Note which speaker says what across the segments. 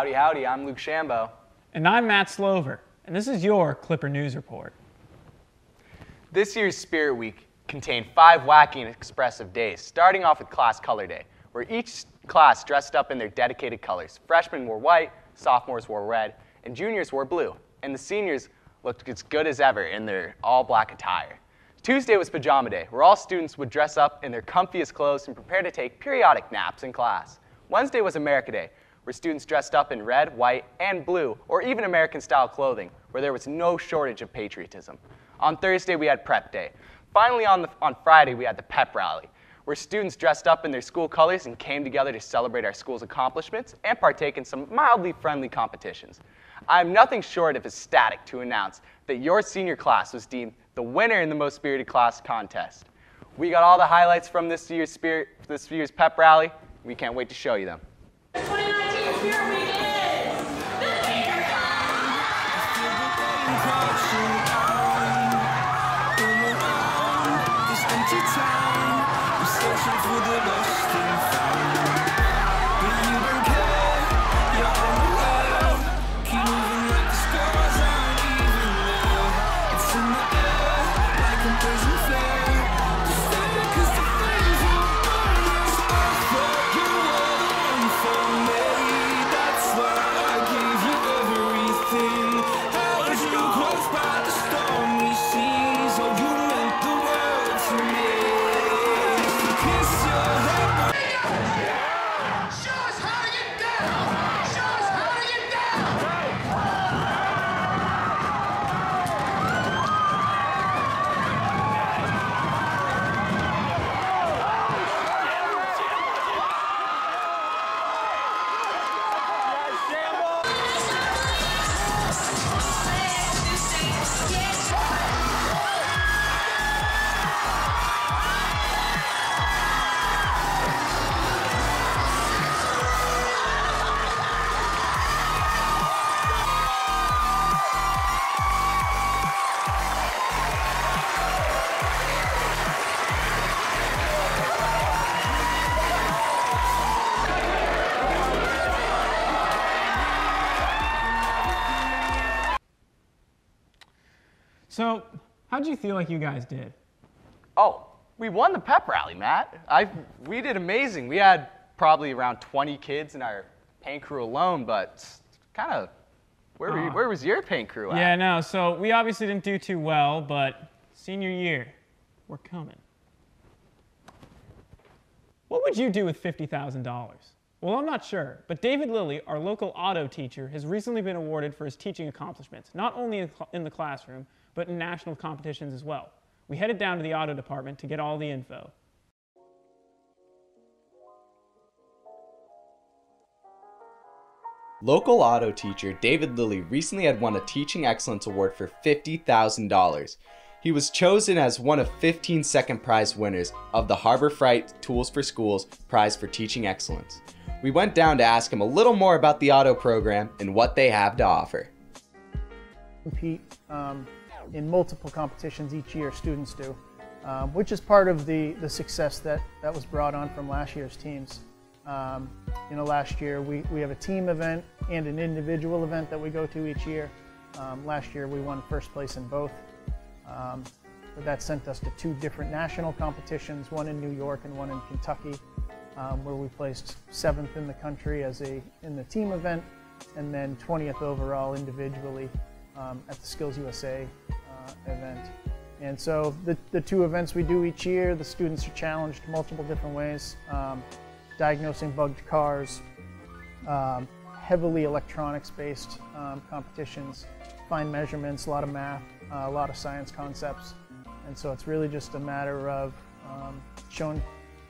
Speaker 1: Howdy, howdy, I'm Luke Shambo.
Speaker 2: And I'm Matt Slover, and this is your Clipper News Report.
Speaker 1: This year's Spirit Week contained five wacky and expressive days, starting off with Class Color Day, where each class dressed up in their dedicated colors. Freshmen wore white, sophomores wore red, and juniors wore blue, and the seniors looked as good as ever in their all black attire. Tuesday was Pajama Day, where all students would dress up in their comfiest clothes and prepare to take periodic naps in class. Wednesday was America Day, where students dressed up in red, white, and blue, or even American style clothing, where there was no shortage of patriotism. On Thursday, we had Prep Day. Finally, on, the, on Friday, we had the Pep Rally, where students dressed up in their school colors and came together to celebrate our school's accomplishments and partake in some mildly friendly competitions. I'm nothing short of ecstatic to announce that your senior class was deemed the winner in the Most Spirited Class contest. We got all the highlights from this year's, spirit, this year's pep rally. We can't wait to show you them.
Speaker 3: 2019 Spirit
Speaker 2: So, how'd you feel like you guys did?
Speaker 1: Oh, we won the pep rally, Matt. I, we did amazing. We had probably around 20 kids in our paint crew alone, but kind of, where, you,
Speaker 2: ah.
Speaker 1: where was your paint crew at?
Speaker 2: Yeah, no, so we obviously didn't do too well, but senior year, we're coming. What would you do with $50,000? Well, I'm not sure, but David Lilly, our local auto teacher, has recently been awarded for his teaching accomplishments, not only in the classroom, but in national competitions as well. We headed down to the auto department to get all the info.
Speaker 4: Local auto teacher David Lilly recently had won a Teaching Excellence Award for $50,000. He was chosen as one of 15 second prize winners of the Harbor Freight Tools for Schools Prize for Teaching Excellence. We went down to ask him a little more about the auto program and what they have to offer.
Speaker 5: compete um, in multiple competitions each year, students do, um, which is part of the, the success that, that was brought on from last year's teams. Um, you know, last year we, we have a team event and an individual event that we go to each year. Um, last year we won first place in both. Um, but that sent us to two different national competitions, one in New York and one in Kentucky, um, where we placed seventh in the country as a in the team event, and then 20th overall individually um, at the Skills USA uh, event. And so the, the two events we do each year, the students are challenged multiple different ways, um, diagnosing bugged cars, um, heavily electronics-based um, competitions, fine measurements, a lot of math, uh, a lot of science concepts. And so it's really just a matter of um, showing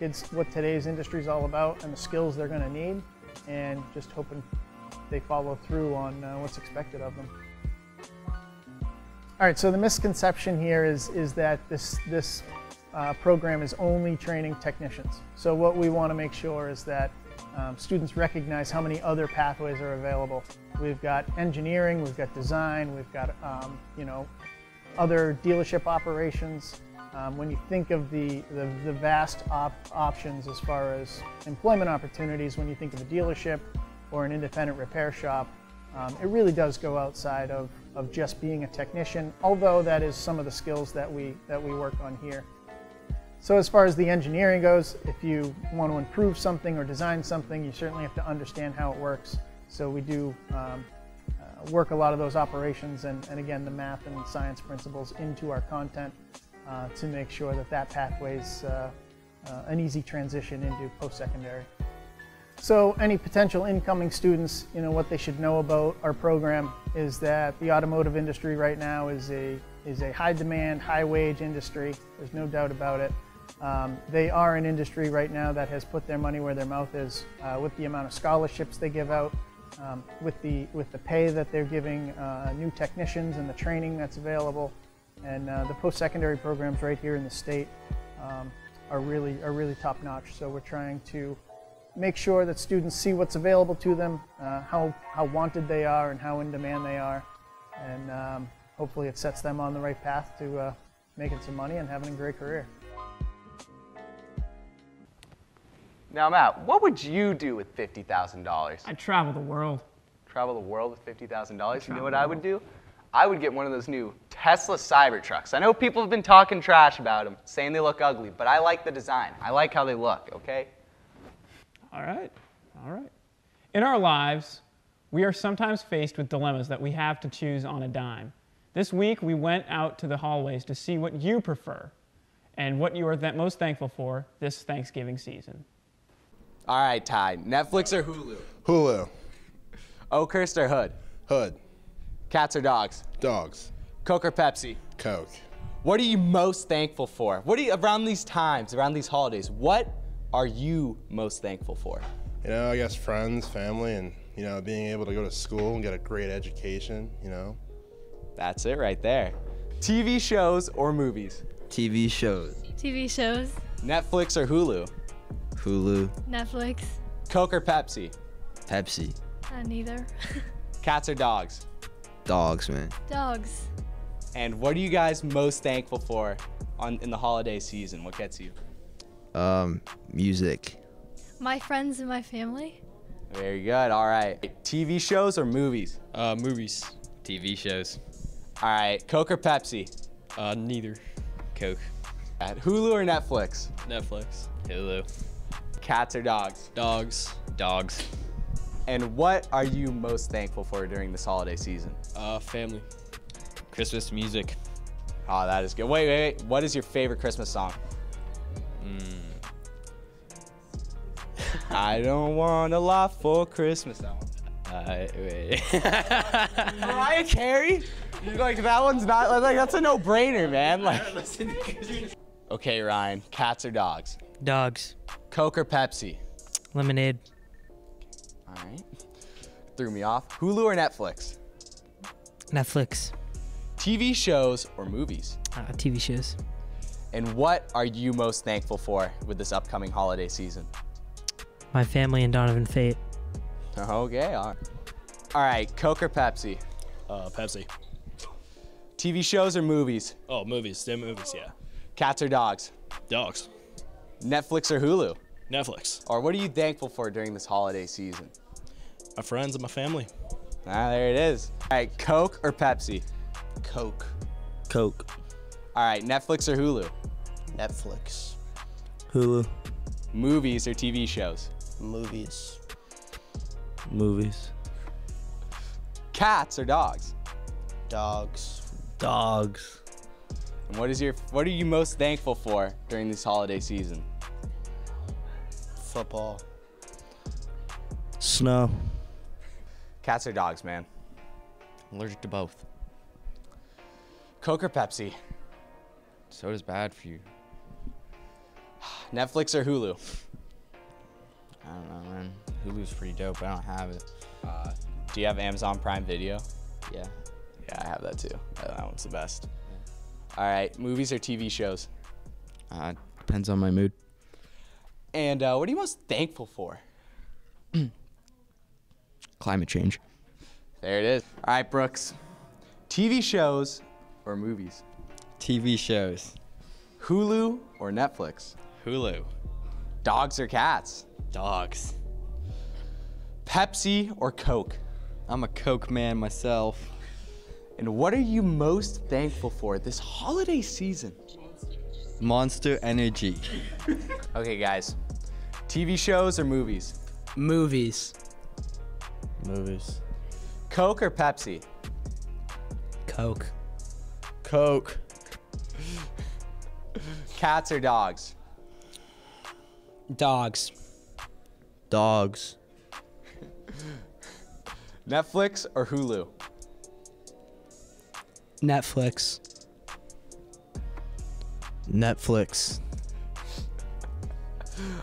Speaker 5: kids what today's industry is all about and the skills they're going to need, and just hoping they follow through on uh, what's expected of them. All right, so the misconception here is, is that this, this uh, program is only training technicians. So what we want to make sure is that um, students recognize how many other pathways are available. We've got engineering, we've got design, we've got um, you know other dealership operations. Um, when you think of the, the, the vast op- options as far as employment opportunities, when you think of a dealership, or an independent repair shop. Um, it really does go outside of, of just being a technician, although that is some of the skills that we, that we work on here. So as far as the engineering goes, if you want to improve something or design something, you certainly have to understand how it works. So we do um, uh, work a lot of those operations and, and again the math and science principles into our content uh, to make sure that that pathway is uh, uh, an easy transition into post-secondary. So any potential incoming students, you know, what they should know about our program is that the automotive industry right now is a, is a high demand, high wage industry. There's no doubt about it. Um, they are an industry right now that has put their money where their mouth is uh, with the amount of scholarships they give out, um, with, the, with the pay that they're giving uh, new technicians and the training that's available. And uh, the post-secondary programs right here in the state um, are really, are really top notch. So we're trying to make sure that students see what's available to them, uh, how, how wanted they are and how in demand they are. And um, hopefully it sets them on the right path to uh, making some money and having a great career.
Speaker 1: Now, Matt, what would you do with $50,000?
Speaker 2: I'd travel the world.
Speaker 1: Travel the world with $50,000? You know what I would do? I would get one of those new Tesla Cybertrucks. I know people have been talking trash about them, saying they look ugly, but I like the design. I like how they look, okay?
Speaker 2: All right. All right. In our lives, we are sometimes faced with dilemmas that we have to choose on a dime. This week, we went out to the hallways to see what you prefer and what you are th- most thankful for this Thanksgiving season.
Speaker 1: All right, Ty. Netflix or Hulu?
Speaker 6: Hulu.
Speaker 1: Oakhurst or Hood?
Speaker 6: Hood.
Speaker 1: Cats or dogs?
Speaker 6: Dogs.
Speaker 1: Coke or Pepsi?
Speaker 6: Coke.
Speaker 1: What are you most thankful for? What are you around these times, around these holidays? What are you most thankful for?
Speaker 6: You know, I guess friends, family, and, you know, being able to go to school and get a great education, you know.
Speaker 1: That's it right there. TV shows or movies?
Speaker 7: TV shows.
Speaker 8: TV shows,
Speaker 1: Netflix or Hulu?
Speaker 7: Hulu.
Speaker 8: Netflix,
Speaker 1: Coke or Pepsi?
Speaker 7: Pepsi.
Speaker 8: uh, neither.
Speaker 1: Cats or dogs?
Speaker 7: Dogs, man.
Speaker 8: Dogs,
Speaker 1: And what are you guys most thankful for on in the holiday season? What gets you?
Speaker 7: Um, music.
Speaker 8: my friends and my family.
Speaker 1: Very good. All right. TV shows or movies?
Speaker 9: Uh, movies. TV shows.
Speaker 1: All right. Coke or Pepsi?
Speaker 9: Uh, neither. Coke.
Speaker 1: At Hulu or Netflix?
Speaker 9: Netflix. Hulu.
Speaker 1: Cats or dogs?
Speaker 9: Dogs. Dogs.
Speaker 1: And what are you most thankful for during this holiday season?
Speaker 9: Uh, family. Christmas music.
Speaker 1: Oh, that is good. Wait, wait, wait. What is your favorite Christmas song? I don't want a lot for Christmas. That one.
Speaker 9: Uh, wait.
Speaker 1: Mariah Carey? Like that one's not like that's a no-brainer, man. Like. okay, Ryan. Cats or dogs?
Speaker 10: Dogs.
Speaker 1: Coke or Pepsi?
Speaker 10: Lemonade.
Speaker 1: All right. Threw me off. Hulu or Netflix?
Speaker 10: Netflix.
Speaker 1: TV shows or movies?
Speaker 10: Uh, TV shows.
Speaker 1: And what are you most thankful for with this upcoming holiday season?
Speaker 10: My family and Donovan Fate.
Speaker 1: Okay. All right. All right. Coke or Pepsi?
Speaker 9: uh, Pepsi.
Speaker 1: TV shows or movies?
Speaker 9: Oh, movies. They're movies, yeah.
Speaker 1: Cats or dogs?
Speaker 9: Dogs.
Speaker 1: Netflix or Hulu?
Speaker 9: Netflix.
Speaker 1: Or what are you thankful for during this holiday season?
Speaker 9: My friends and my family.
Speaker 1: Ah, there it is. All right. Coke or Pepsi?
Speaker 7: Coke.
Speaker 10: Coke.
Speaker 1: All right. Netflix or Hulu?
Speaker 7: Netflix.
Speaker 10: Hulu.
Speaker 1: Movies or TV shows?
Speaker 7: Movies.
Speaker 10: Movies.
Speaker 1: Cats or dogs?
Speaker 7: Dogs.
Speaker 10: Dogs.
Speaker 1: And what is your what are you most thankful for during this holiday season?
Speaker 7: Football.
Speaker 10: Snow.
Speaker 1: Cats or dogs, man?
Speaker 9: allergic to both.
Speaker 1: Coke or Pepsi?
Speaker 9: Soda's bad for you.
Speaker 1: Netflix or Hulu?
Speaker 9: I don't know, man. Hulu's pretty dope. But I don't have it.
Speaker 1: Uh, do you have Amazon Prime Video?
Speaker 9: Yeah.
Speaker 1: Yeah, I have that too. That that one's the best. All right, movies or TV shows?
Speaker 7: Uh, depends on my mood.
Speaker 1: And uh, what are you most thankful for?
Speaker 7: Climate change.
Speaker 1: There it is. All right, Brooks. TV shows or movies?
Speaker 9: TV shows.
Speaker 1: Hulu or Netflix?
Speaker 9: Hulu.
Speaker 1: Dogs or cats?
Speaker 9: Dogs.
Speaker 1: Pepsi or Coke?
Speaker 11: I'm a Coke man myself.
Speaker 1: And what are you most thankful for this holiday season?
Speaker 11: Monster Energy.
Speaker 1: Okay, guys. TV shows or movies?
Speaker 12: Movies.
Speaker 7: Movies.
Speaker 1: Coke or Pepsi?
Speaker 12: Coke.
Speaker 7: Coke.
Speaker 1: Cats or dogs?
Speaker 12: Dogs.
Speaker 7: Dogs.
Speaker 1: Netflix or Hulu?
Speaker 12: Netflix.
Speaker 7: Netflix.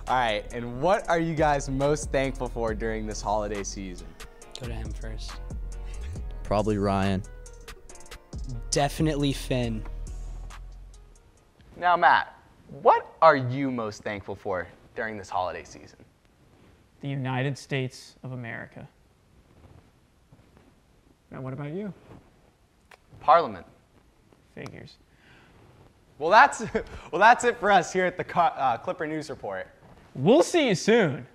Speaker 1: All right, and what are you guys most thankful for during this holiday season?
Speaker 12: Go to him first.
Speaker 7: Probably Ryan.
Speaker 12: Definitely Finn.
Speaker 13: Now, Matt, what are you most thankful for during this holiday season?
Speaker 2: The United States of America. Now, what about you?
Speaker 13: Parliament.
Speaker 2: Figures.
Speaker 13: Well, that's well, that's it for us here at the uh, Clipper News Report.
Speaker 2: We'll see you soon.